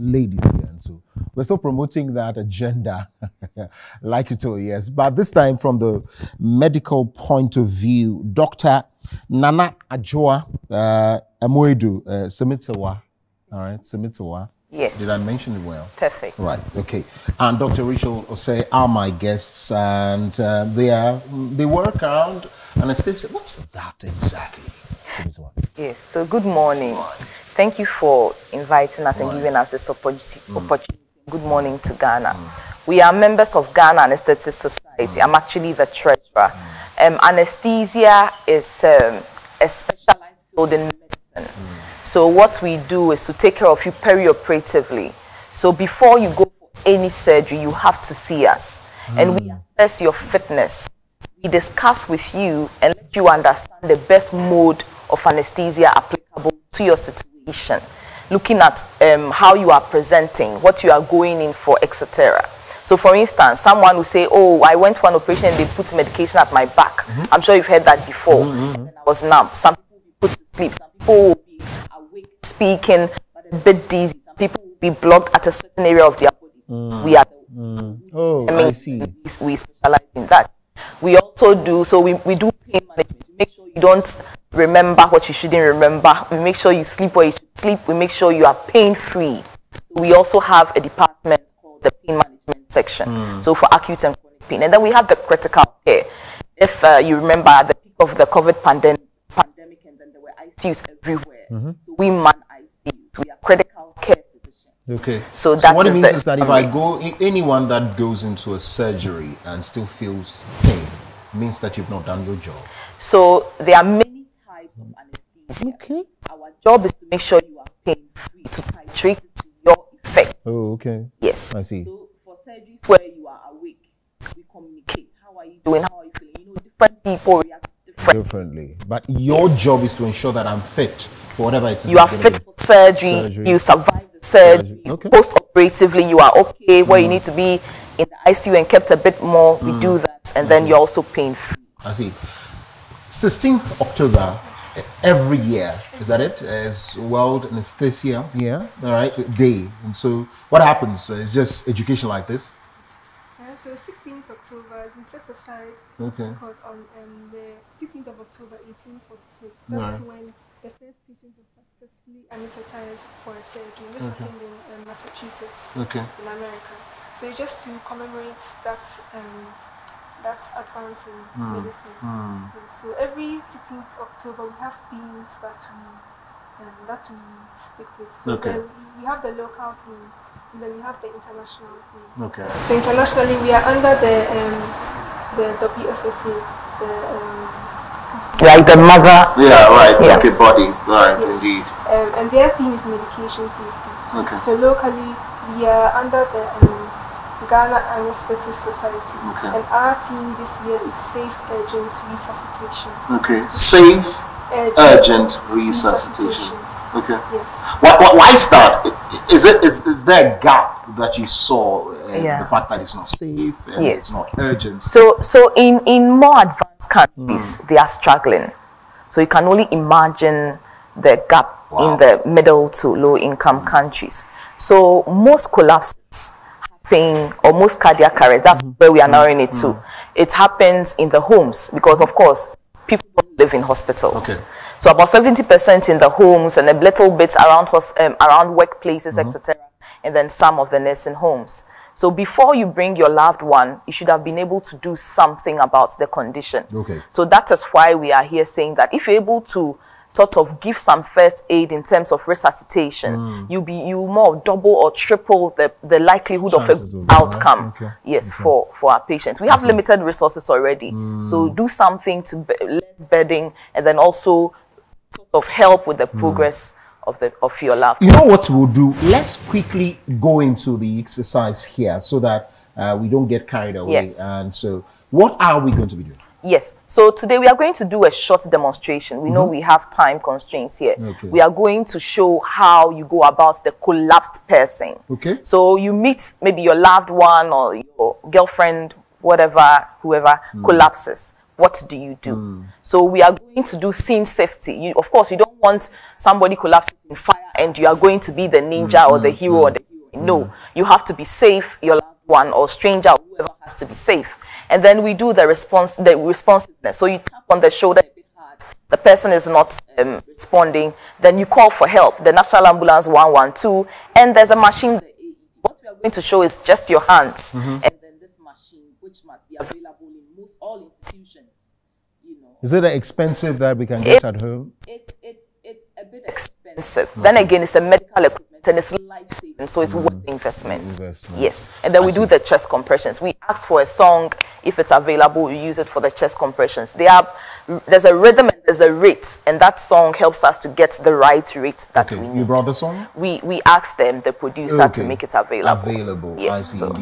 ladies here. And so we're still promoting that agenda, like you told, yes. But this time from the medical point of view, Dr. Nana Adjoa uh, Amoedu uh, Semitewa. All right, Semitewa. Yes. Did I mention it well? Perfect. Right. Okay. And Dr. Rachel Osei are my guests, and uh, they are they work around anesthesia. What's that exactly? Yes. So good morning. Thank you for inviting us and giving us this opportu- opportunity. Good morning to Ghana. We are members of Ghana Anesthetic Society. I'm actually the treasurer. Um, anesthesia is um, a specialized field in medicine. So what we do is to take care of you perioperatively. So before you go for any surgery, you have to see us, and we assess your fitness. We discuss with you and let you understand the best mode of anesthesia applicable to your situation, looking at um, how you are presenting, what you are going in for, etc. So, for instance, someone will say, "Oh, I went for an operation and they put medication at my back." Mm-hmm. I'm sure you've heard that before. Mm-hmm, mm-hmm. And I was numb. Some people will be put to sleep. Some people will be awake, speaking, but a bit dizzy. Some people will be blocked at a certain area of their bodies. Mm. We are the mm. Oh, I mean, I see. we specialize in that. We also do so. We, we do pain management. We make sure you don't remember what you shouldn't remember. We make sure you sleep where you should sleep. We make sure you are pain free. So we also have a department called the pain management section. So for acute and chronic pain, and then we have the critical care. If uh, you remember at the peak of the COVID pandemic, pandemic, and then there were ICUs everywhere. So we man ICUs. We are critical. Okay. So that what it means is that if I go, anyone that goes into a surgery and still feels pain, means that you've not done your job. So there are many types of anesthesia. Okay. Our job is to make sure you are pain free, to titrate it to your effect. Oh, okay. Yes. I see. So for surgeries where you are awake, we communicate. How are you doing? How are you feeling? You know, different people react differently. Differently. But your Yes. job is to ensure that I'm fit for whatever it is. You are fit for surgery, Surgery. you survive the surgery, Okay. post operatively, you are okay, where you need to be in the ICU and kept a bit more, we do that, and then you're also pain free. I see. 16th October every year, is that it? it? Is World Anesthesia Year, all right, day. And so what happens? Uh, It's just education like this? Yeah, so 16th October has been set aside Okay. because on um, the 16th of October 1846, that's Right. when the first patient was successfully anesthetized for a surgery. This happened in um, Massachusetts, Okay. in America. So just to commemorate that um, that advance in medicine. Hmm. And So every 16th October we have themes that we um, that we stick with. So Okay. then we have the local theme, and then we have the international theme. Okay. So internationally, we are under the um, the WFSA, the um, Like the mother. Yeah, right. Yeah. Okay, body. Right, Yes. indeed. um, and their theme is medication safety. Okay. So locally, we are under the um, Ghana Anesthetic Society, Okay. and our theme this year is safe urgent resuscitation. Okay. Safe, urgent resuscitation. Okay. Yes. Why, why, why is that? I- Is it is, is there a gap that you saw? Uh, Yeah. The fact that it's not safe and Yes. it's not urgent. So, so in, in more advanced countries, hmm. they are struggling. So you can only imagine the gap Wow. in the middle to low income hmm. countries. So most collapses happen, or most cardiac arrests, that's hmm. where we are narrowing it to. It happens in the homes because, of course, people don't live in hospitals. Okay. So about 70% in the homes and a little bit around, um, around workplaces, etc. And then some of the nursing homes. So before you bring your loved one, you should have been able to do something about the condition. Okay. So that is why we are here saying that if you're able to sort of give some first aid in terms of resuscitation, Mm. you'll be you more double or triple the, the likelihood Chances of an it, right? outcome. Okay. Yes, for for our patients. We have limited resources already. So Mm. do something to be, bedding and then also sort of help with the Mm. Of the of your loved You know what we'll do? Let's quickly go into the exercise here so that uh, we don't get carried away. Yes. And so, what are we going to be doing? Yes. So today we are going to do a short demonstration. We know we have time constraints here. Mm-hmm. Okay. We are going to show how you go about the collapsed person. Okay. So you meet maybe your loved one or your girlfriend, whatever, whoever Mm. collapses. What do you do? So we are going to do scene safety. You, of course, you don't want somebody collapsing in fire and you are going to be the ninja or the hero or the hero. No, you have to be safe. Your loved one or stranger, or whoever has to be safe. And then we do the response, the responsiveness. So you tap on the shoulder a bit hard. The person is not um, responding. Then you call for help. The National Ambulance 112, and there's a machine. What we are going to show is just your hands, and then this machine, which must be available in most all institutions. You know, Is it expensive that we can get It- at home? it's it's bit expensive. Then again, it's a medical equipment and it's life saving, so it's mm. worth the investment. Investment. Yes, and then we do the chest compressions. We ask for a song if it's available. We use it for the chest compressions. They are there's a rhythm and there's a rate, and that song helps us to get the right rate that Okay, we you brought the song? We we ask them, the producer, to make it available. Available. Yes. So.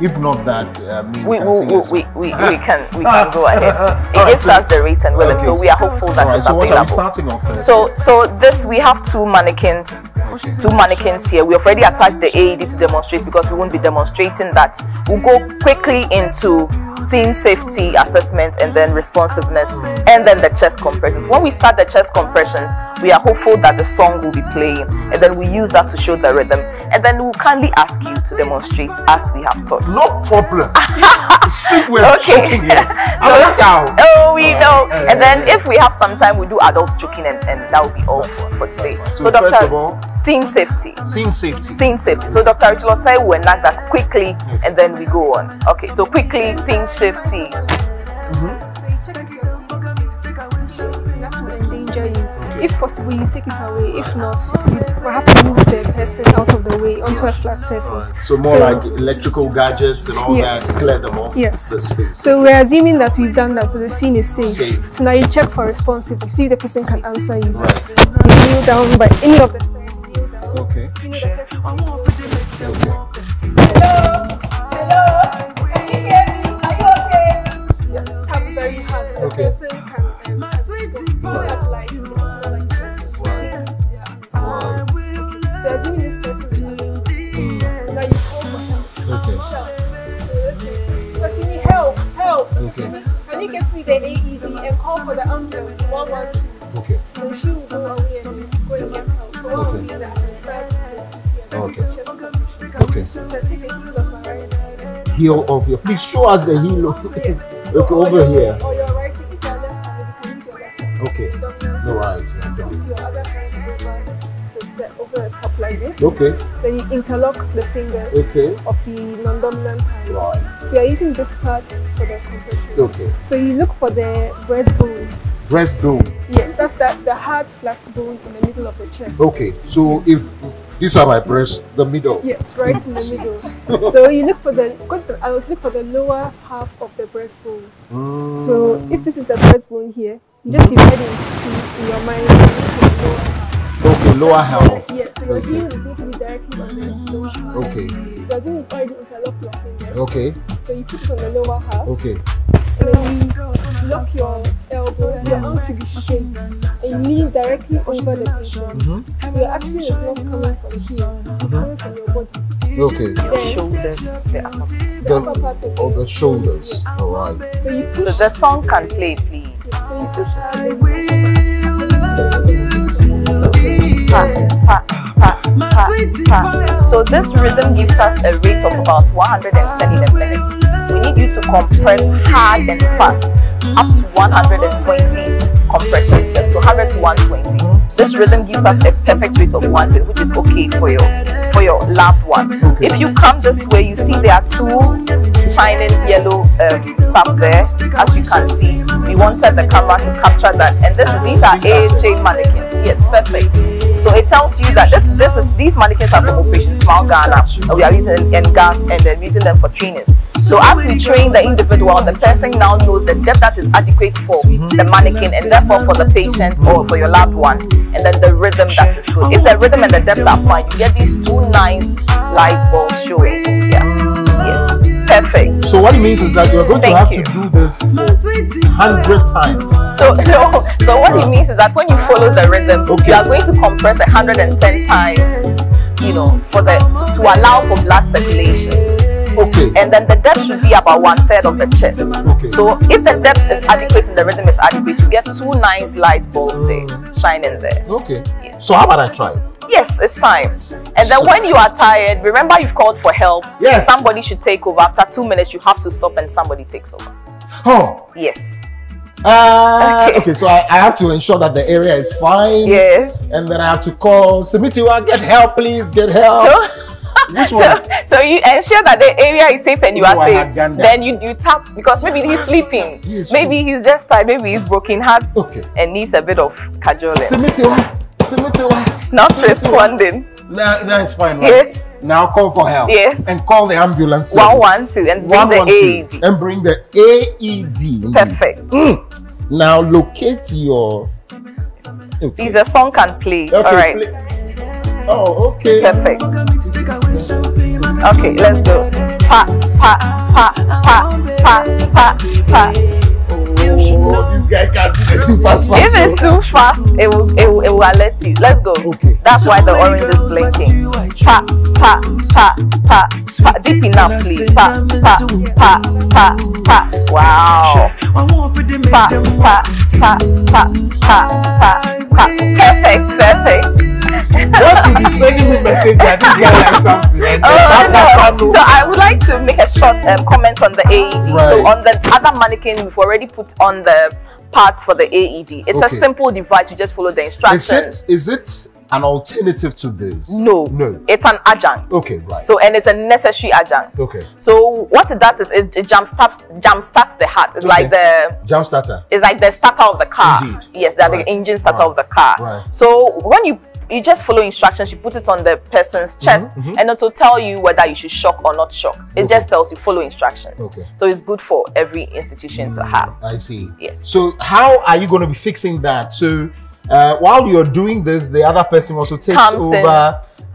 If not that, uh, mean, we, can we, we, we, we, we can we can go ahead. It Alright, gives so- us the rate and rhythm, so we are hopeful that right, it's so what available. are we starting off with? So, so this we have two mannequins, two mannequins here. We have already attached the AED to demonstrate because we won't be demonstrating that. We'll go quickly into scene safety assessment and then responsiveness and then the chest compressions. When we start the chest compressions, we are hopeful that the song will be playing and then we use that to show the rhythm and then we'll kindly ask you to demonstrate as we have taught. no problem. With Okay. choking here. So, I'm like, "Ow." oh, we know. And then if we have some time, we do adult choking, and, and that will be all for, for today. So first of all- scene safety. Scene safety. Scene safety. So Dr. Rachel Osei will enact that quickly, and then we go on. Okay, so quickly, scene safety. So you If possible, you take it away. If not, you will have to move the person out of the way onto a flat surface. So more like electrical gadgets and all Yes. that, clear them off Yes. the space. So we're assuming that we've done that, so the scene is safe. Safe. So now you check for responsiveness, see if the person can answer you. Right. You kneel down by any of the sides, kneel down. Okay. You know the person's Hello? Heel of your. Please show us the heel. of- Yes. Okay, or over your- here. Or your right hand. If you're left handed, you can use your left. Okay. No, right. Use yeah, done. your other hand over the set over the top like this. Okay. Then you interlock the fingers Okay. of the non-dominant hand. Right. So you're using this part for the compression. Okay. So you look for the breastbone. Breastbone. Yes, that's that the hard flat bone in the middle of the chest. Okay. So if these are my breasts, the middle. Yes, right in the middle. so you look for the because I was looking for the lower half of the breastbone. Mm, So if this is the breastbone here, you just divide it into two in your mind. and look for the lower half. okay, lower half. Yes, so your Okay. heel is going to be directly on the lower half. Okay. So as in you've already interlocked your fingers. Okay. So you put it on the lower half, Okay. And then you lock your elbows. Your arm should be straight, and you lean directly over the patient. Mm-hmm. So your action is not coming from here; it's coming from your body. Okay. Then Shoulders. The upper. the upper part of Of the the shoulders. Yes. All right. So you push. So the song can play, please. So you push hard. Pa, pa, pa, pa, pa. So this rhythm gives us a rate of about 110 in a minute. We need you to compress hard and fast, up to 120 compressions, per- to 100 to 120. This rhythm gives us a perfect rate of 110, which is okay for your for your loved one. If you come this way, you see there are two shining yellow um, stuff there. As you can see, we wanted the camera to capture that, and this these are AHA mannequins. Perfect. So it tells you that this this is these mannequins are from Operation Smile Ghana. We are using in GAS and then using them for trainings. So as we train the individual, the person now knows the depth that is adequate for the mannequin and therefore for the patient or for your loved one, and then the rhythm that is good. If the rhythm and the depth are fine, you get these two nice light balls showing. Yeah. Perfect. So what it means is that you're going to have you. to do this hundred times. So no. So what it means is that when you follow the rhythm, Okay. you are going to compress 110 times. You know, for the to, to allow for blood circulation. Okay. and then the depth should be about one third of the chest. Okay. So if the depth is adequate and the rhythm is adequate, you get two nice light balls there shining there. Okay. Yes. So how about I try? Yes, it's time. And then So- when you are tired, remember you've called for help. Yes. Somebody should take over. After two minutes, you have to stop and somebody takes over. Oh, Yes. uh, Okay. okay. So I, I have to ensure that the area is fine. Yes. And then I have to call Simitiwa, get help, please, get help. So, Which one? so you ensure that the area is safe and you Oh, are safe. Then you, you tap because maybe he's sleeping. Yes, maybe he's just tired. Maybe he's broken heart Okay. and needs a bit of cajoling. Simitiwa. Not responding. Now, now it's fine, right? Yes. Now call for help. Yes. And call the ambulance. One service. one and bring the AED. And bring the AED. Perfect. Hmm. Now locate your. Okay. Please, the song can play. Okay, All right. play- Oh, okay. Perfect. Okay, let's go. Pa pa pa pa pa pa pa. Oh, this guy can't do it too fast, fast. If it's too fast, it will it will, it will alert you. Let's go. Okay. That's why the orange is blinking. Pa pa pa pa pa. Deep enough, please. Pa pa pa pa pa. Wow. Pa pa pa pa pa pa pa. Perfect. Perfect. Once you be sending me message that this guy likes something. Oh, no. So I would like to make a short um, comment on the AED. Right. So on the other mannequin, we've already put on the parts for the AED. It's Okay. a simple device. You just follow the instructions. Is it is it an alternative to this? No, No. it's an adjunct. Okay, right. So and it's a necessary adjunct. Okay. So what it does is it, it jump starts jump starts the heart. It's like the Jump starter. it's like the starter of the car. Indeed. Yes, Right. the engine starter Right. of the car. Right. So when you you just follow instructions, you put it on the person's chest, and it will tell you whether you should shock or not shock. It Mm-hmm. Okay. just tells you follow instructions. Okay. So it's good for every institution to have. I see. Yes. So how are you going to be fixing that? So uh, while you're doing this, the other person also takes Comes in.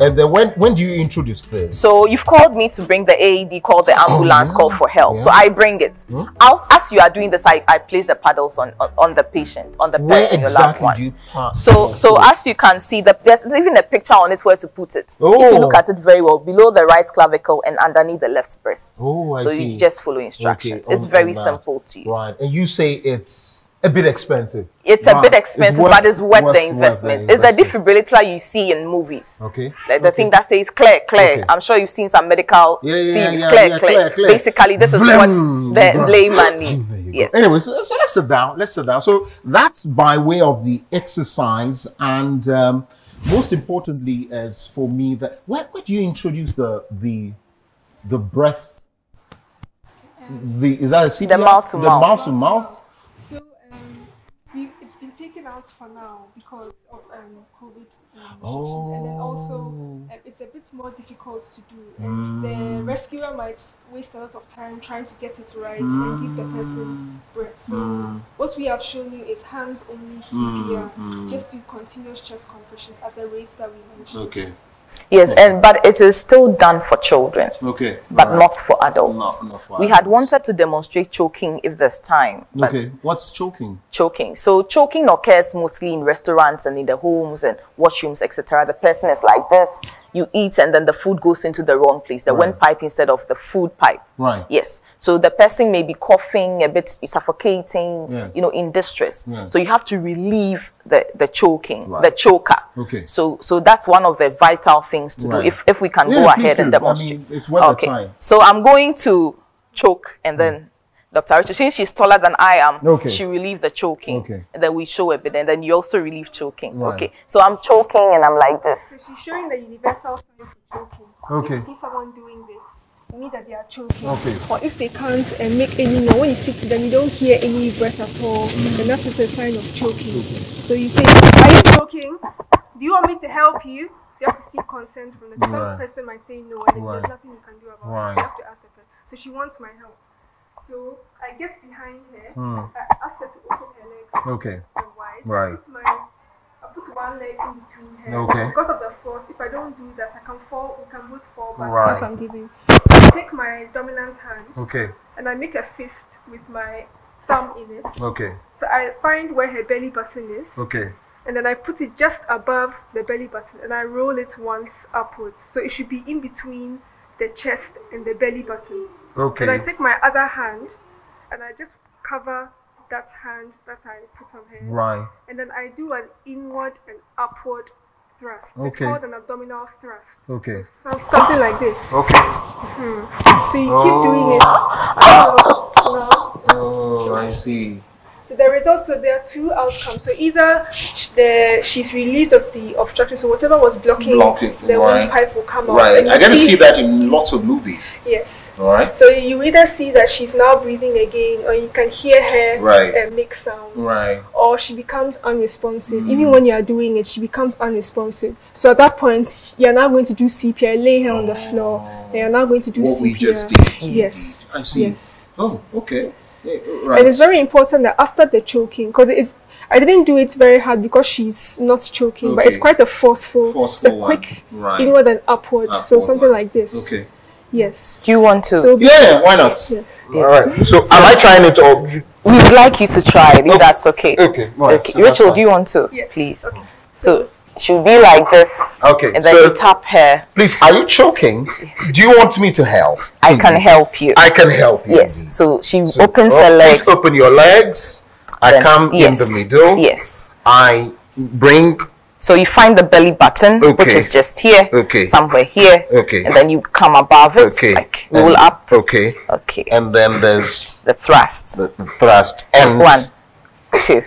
And then when when do you introduce this? So you've called me to bring the AED, call the oh, ambulance, yeah. call for help. Yeah. So I bring it. Hmm? As, as you are doing this, I, I place the paddles on, on, on the patient, on the Where person, exactly your loved do you ones. pa- So so as you can see, the, there's even a picture on it where to put it. Oh. If Oh. you look oh. at it very well, below the right clavicle and underneath the left breast. Oh, I so see. you just follow instructions. Okay, it's very simple to use. Right. And you say it's a bit expensive. It's a bit expensive, worth- but it's worth, worth- the worth investment. the It's the defibrillator you see in movies. Okay. Like the Okay. thing that says clear, clear. Okay. I'm sure you've seen some medical Yeah, yeah, series. yeah, clear, yeah, clear, clear, clear. Basically, this is Vlim. what the Right. layman needs. There go. Yes. Anyway, so, so let's sit down. Let's sit down. So that's by way of the exercise, and um, most importantly, as for me, that where, where do you introduce the the the breath? The is that a CPR? mouth to the mouth. mouth to mouth. Taken out for now because of um, COVID um, restrictions, and then also um, it's a bit more difficult to do. And the rescuer might waste a lot of time trying to get it right and give the person breath. So what we have shown you is hands-only CPR, just do continuous chest compressions at the rates that we mentioned. Okay. Yes, and but it is still done for children, Okay. but not for adults. Not- not for we had wanted to demonstrate choking if there's time. Okay. What's choking? choking. So choking occurs mostly in restaurants and in the homes and washrooms, etc. The person is like this. You eat and then the food goes into the wrong place, the windpipe instead of the food pipe. Right. Yes. So the person may be coughing, a bit suffocating, Yes. you know, in distress. Yes. So you have to relieve the, the choking, Right. the choker. Okay. So so that's one of the vital things to Right. do if, if we can Yeah, go ahead and do. I demonstrate. mean, it's worth the time. So I'm going to choke and then Dr. Rachel, since she's taller than I am, Okay. she relieved the choking. Okay. And then we show a bit, and then you also relieve choking. Right. Okay. So I'm choking and I'm like this. So she's showing the universal sign for choking. So Okay. if you see someone doing this, it means that they are choking. Okay. Or if they can't uh, make any noise, when you speak to them, you don't hear any breath at all, and that is a sign of choking. So you say, Are you choking? Do you want me to help you? So you have to seek consent from the Right. Some person might say no, and then Right. there's nothing you can do about Right. it. So you have to ask the person. So she wants my help. So I get behind her, Hmm. I ask her to open her legs Okay. wide. Right. I put my I put one leg in between her. Okay. Because of the force, if I don't do that, I can fall. We can both fall back. Right. As I'm giving. I take my dominant hand Okay. and I make a fist with my thumb in it. Okay. So I find where her belly button is, Okay. and then I put it just above the belly button, and I roll it once upwards. So it should be in between the chest and the belly button. And I take my other hand, and I just cover that hand that I put on her Right. and then I do an inward and upward thrust. Okay. It's called an abdominal thrust. Okay. So, some- something like this. Okay. Mm-hmm. So you keep doing it. Oh. Oh, I see. So there is also there are two outcomes. So either the she's relieved of the obstruction, so whatever was blocking, Blocking, the right. windpipe will come out. Right. I get to see that in lots of movies. Yes. All right. So you either see that she's now breathing again, or you can hear her Right. uh, make sounds, Right. or she becomes unresponsive. Even when you are doing it, she becomes unresponsive. So at that point, you are now going to do CPR, lay her on the floor, and you're now going to do What CPR. we just did. Yes. I see. Yes. Oh, okay. Yes. Eh, Right. And it's very important that after the choking, because it is, I didn't do it very hard because she's not choking, but it's quite a forceful, Forceful it's a quick Right. inward and upward. So something one. like this. Okay. Yes. Do you want to? So Yeah, because- why not? Yes. All right. So, am I trying it or? we would like you to try it, if that's okay. Okay. all right. Okay. So Rachel, fine. do you want to? Yes. Please. Okay. So she'll be like this, Okay. and then so, you tap her. please, are you choking? Do you want me to help? I can hmm. help you. I can help you. yes. So she So- opens oh, her legs. Please open your legs. I then- come yes. in the middle. Yes. I bring. So you find the belly button, which is just here, Okay. somewhere here, Okay. and then you come above it, Okay. like roll and- up. Okay. Okay. And then there's the thrust. the, the thrust. And One, two.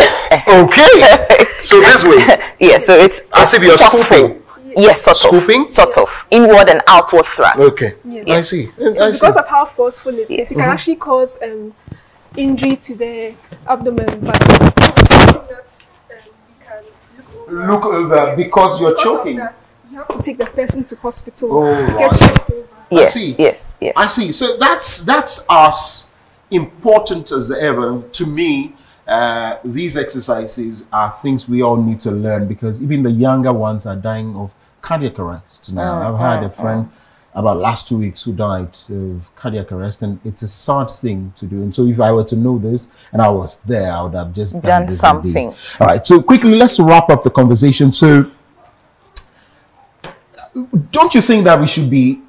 Okay. so this way, Yeah. So it's as if you're forceful. scooping. Yes, sort of. Scooping? Sort of. Inward and outward thrust. Okay. Yes. I see. So I see. because of how forceful it is, Yes. it can actually cause um, injury to the abdomen. But this is something that um, you can look over. Look over because you're Because of choking. that, you have to take the person to hospital Oh, to get right. checked over. Yes. see. Yes. Yes. I see. So that's that's as important as ever to me. Uh, these exercises are things we all need to learn because even the younger ones are dying of cardiac arrest now. I've had a friend about last two weeks who died of cardiac arrest, and it's a sad thing to do. And so, if I were to know this and I was there, I would have just done, Done something. All right. So quickly, let's wrap up the conversation. So, don't you think that we should be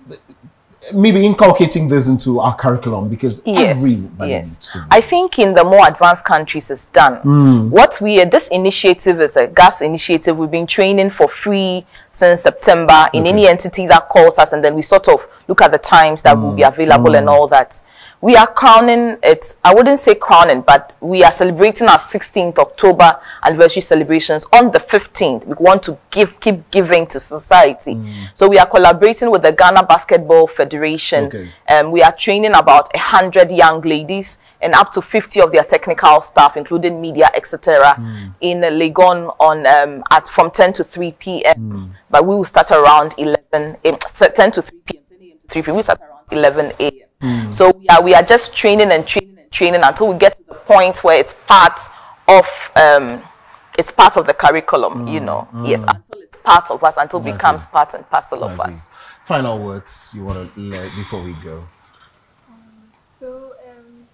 maybe inculcating this into our curriculum because Yes, yes. I think in the more advanced countries it's done. Hmm. What we this initiative is a GAS initiative. We've been training for free since September in any entity that calls us, and then we sort of look at the times that will Hmm. be available and all that. We are crowning it. I wouldn't say crowning, but we are celebrating our 16th October anniversary celebrations on the 15th. We want to give, keep giving to society. Hmm. So we are collaborating with the Ghana Basketball Federation. Okay. Um, we are training about 100 young ladies and up to 50 of their technical staff, including media, etc., in uh, Legon on um, at from 10 to 3 p.m. But we will start around 11, 10 to 3 p.m., 10 to 3 p.m. We start around 11 a.m. Hmm. So we are we are just training and training and training until we get to the point where it's part of um, it's part of the curriculum. You hmm. know, hmm. yes, until it's part of us, until it becomes see. part and parcel of us. Final words you want to let before we go. Um, so um,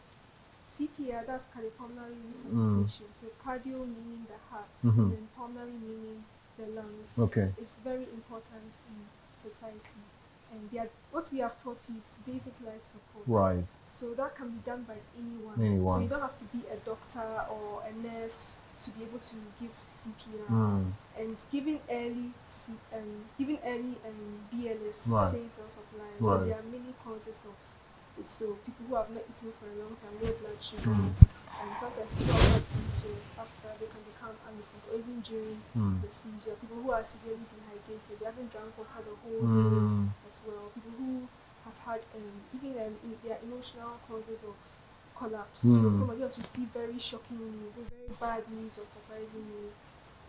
CPR, that's cardiopulmonary resuscitation. So cardio meaning the heart, and mm-hmm. then pulmonary meaning the lungs. Okay. It's very important in society. And they are, what we have taught you is basic life support. Right. So that can be done by anyone. Anyone. So you don't have to be a doctor or a nurse to be able to give CPR. Mm. And giving early, um, giving early um, BLS Right. saves lots of lives. Right. So there are many causes of it. So people who have not eaten for a long time, low blood sugar, Mm. And sometimes people have had seizures after they can become unresponsive, or even during Mm. the seizure. People who are severely dehydrated, they haven't drank water the whole Mm. day as well. People who have had um, even um, in their emotional causes of collapse. So Mm. somebody else receive very shocking news, or very bad news or surprising news.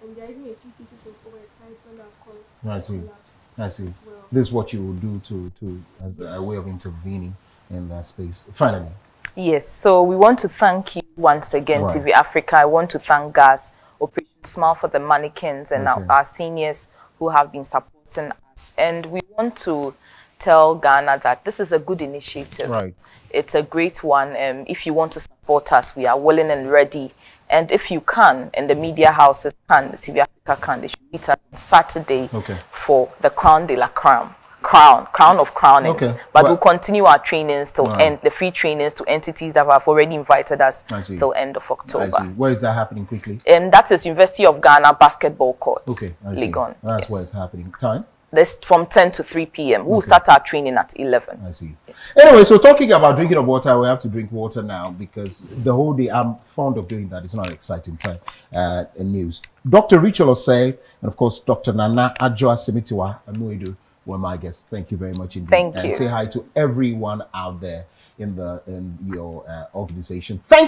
And there are even a few cases of overexcitement that have caused I see. collapse I see. as well. This is what you will do to to as a way of intervening in that space. Finally. Yes, so we want to thank you once again, Right. TV Africa. I want to thank GAS, Operation Smile for the Mannequins, and Okay. our, our seniors who have been supporting us. And we want to tell Ghana that this is a good initiative. Right. It's a great one. Um, if you want to support us, we are willing and ready. And if you can, and the media houses can, the TV Africa can, they should meet us on Saturday Okay. for the Crown de la Crown. Crown, Crown of Crownings. Okay. But Well- we'll continue our trainings till Right. end, the free trainings to entities that have already invited us till end of I October. see. Where is that happening quickly? And that is University of Ghana basketball court. Okay, I see. Legon. That's yes. where it's happening. Time? This from 10 to 3 p.m. We'll start our training at 11. I see. Anyway, so talking about drinking of water, we have to drink water now because the whole day I'm fond of doing that. It's not exciting time uh, news. Dr. Rachel Osei and of course Dr. Nana Adjoa Semitiwa Amuedu were my guests. Thank you very much indeed. Thank and you. say hi to everyone out there in the in your uh, organization. Thank